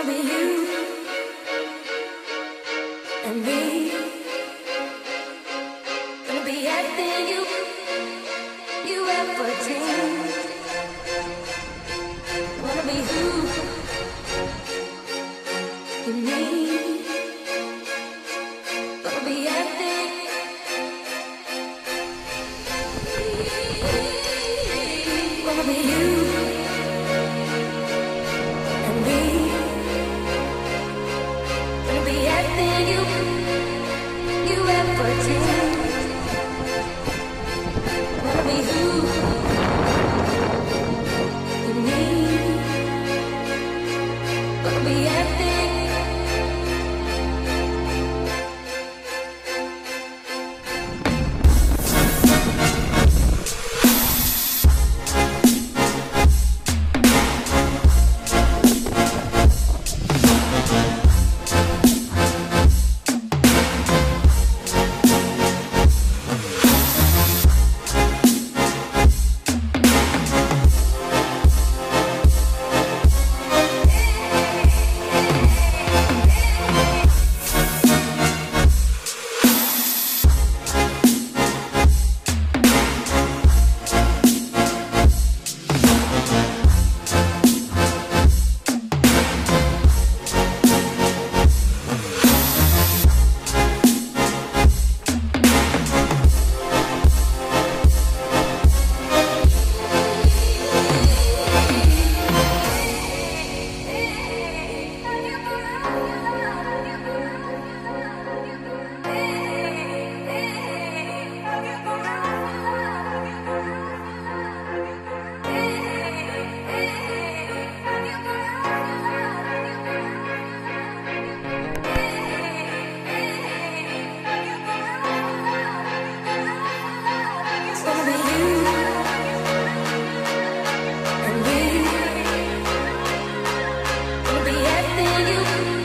Wanna be you and me. Gonna be everything you you ever dreamed. Wanna be who you need. Gonna be everything. Wanna be you. you.